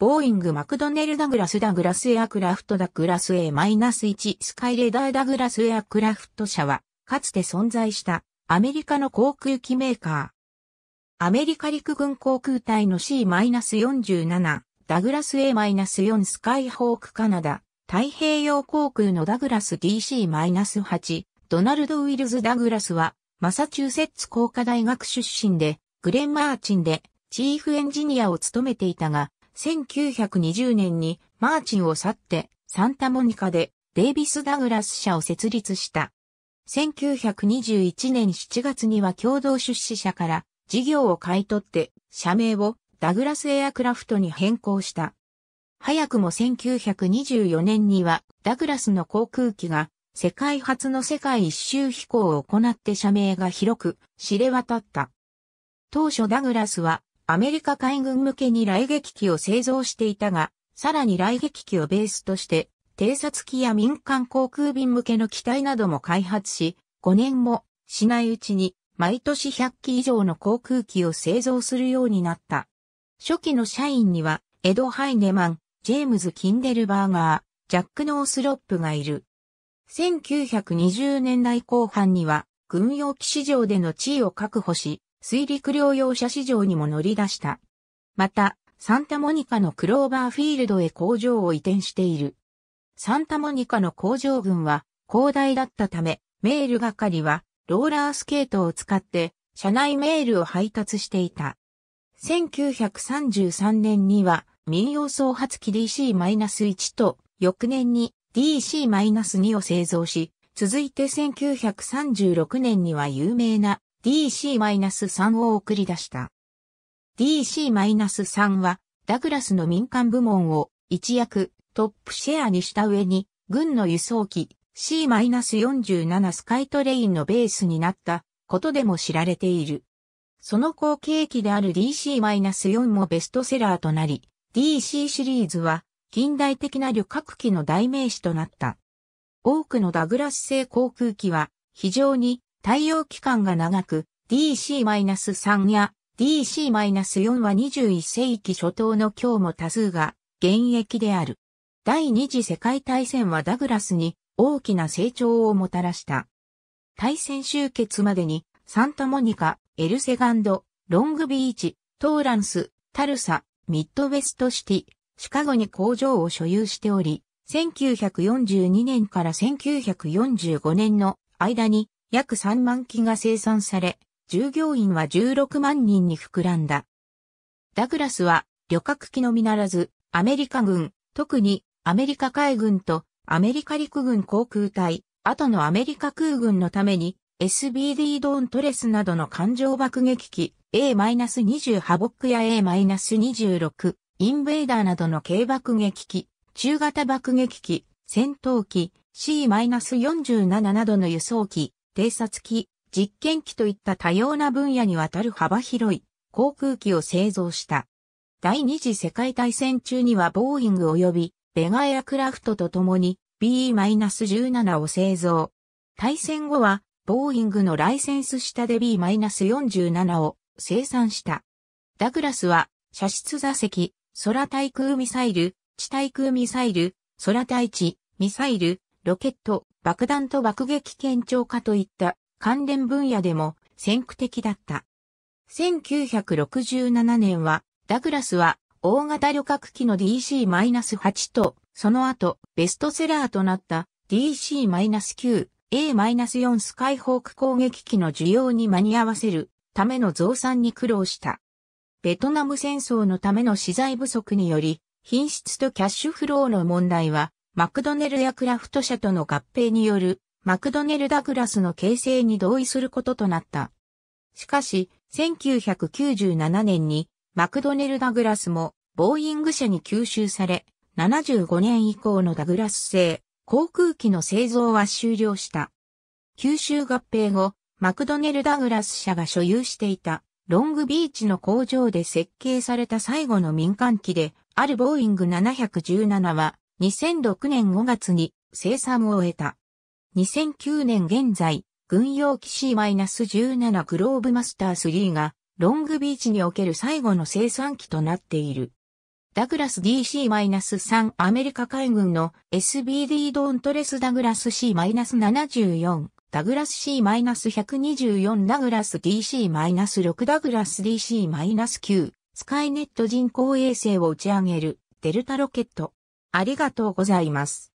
ボーイングマクドネルダグラスダグラスエアクラフトダグラス A-1 スカイレーダーダグラスエアクラフト社は、かつて存在したアメリカの航空機メーカー。アメリカ陸軍航空隊の C-47 ダグラス A-4 スカイホークカナダ太平洋航空のダグラス DC-8 ドナルド・ウィルズ・ダグラスはマサチューセッツ工科大学出身でグレン・マーチンでチーフエンジニアを務めていたが1920年にマーチンを去ってサンタモニカでデイビス・ダグラス社を設立した。1921年7月には共同出資者から事業を買い取って社名をダグラスエアクラフトに変更した。早くも1924年にはダグラスの航空機が世界初の世界一周飛行を行って社名が広く知れ渡った。当初ダグラスはアメリカ海軍向けに雷撃機を製造していたが、さらに雷撃機をベースとして、偵察機や民間航空便向けの機体なども開発し、5年もしないうちに毎年100機以上の航空機を製造するようになった。初期の社員には、エド・ハイネマン、ジェームズ・キンデルバーガー、ジャック・ノースロップがいる。1920年代後半には、軍用機市場での地位を確保し、水陸両用車市場にも乗り出した。また、サンタモニカのクローバーフィールドへ工場を移転している。サンタモニカの工場群は広大だったため、メール係はローラースケートを使って車内メールを配達していた。1933年には民用総発機 DC-1 と翌年に DC-2 を製造し、続いて1936年には有名な DC-3 を送り出した。DC-3 はダグラスの民間部門を一躍トップシェアにした上に軍の輸送機 C-47 スカイトレインのベースになったことでも知られている。その後継機である DC-4 もベストセラーとなり、DC シリーズは近代的な旅客機の代名詞となった。多くのダグラス製航空機は非常に対応期間が長く、DC-3 や DC-4 は21世紀初頭の今日も多数が現役である。第二次世界大戦はダグラスに大きな成長をもたらした。大戦終結までにサンタモニカ、エルセガンド、ロングビーチ、トーランス、タルサ、ミッドウェストシティ、シカゴに工場を所有しており、1942年から1945年の間に約3万機が生産され、従業員は16万人に膨らんだ。ダグラスは旅客機のみならず、アメリカ軍、特にアメリカ海軍とアメリカ陸軍航空隊、後のアメリカ空軍のために SBD ドーントレスなどの艦上爆撃機 A-20 ボックや A-26 インベーダーなどの軽爆撃機、中型爆撃機、戦闘機 C-47 などの輸送機、偵察機、実験機といった多様な分野にわたる幅広い航空機を製造した。第二次世界大戦中にはボーイング及びベガエアクラフトと共に B-17 を製造。大戦後はボーイングのライセンス下で B-47 を生産した。ダグラスは射出座席、空対空ミサイル、地対空ミサイル、空対地、ミサイル、ロケット、爆弾と爆撃堅調化といった関連分野でも先駆的だった。1967年は、ダグラスは大型旅客機の DC-8 と、その後、ベストセラーとなった DC-9、A-4 スカイホーク攻撃機の需要に間に合わせるための増産に苦労した。ベトナム戦争のための資材不足により、品質とキャッシュフローの問題はマクドネルやクラフト社との合併によるマクドネルダグラスの形成に同意することとなった。しかし、1997年にマクドネルダグラスもボーイング社に吸収され、75年以降のダグラス製航空機の製造は終了した。吸収合併後、マクドネルダグラス社が所有していたロングビーチの工場で設計された最後の民間機であるボーイング717は2006年5月に生産を終えた。2009年現在、軍用機 C-17 グローブマスター3がロングビーチにおける最後の生産機となっている。ダグラス DC-3 アメリカ海軍の SBD ドーントレスダグラス C-74 ダグラス C-124 ダグラス DC-6 ダグラス DC-9 スカイネット人工衛星を打ち上げるデルタロケット。ありがとうございます。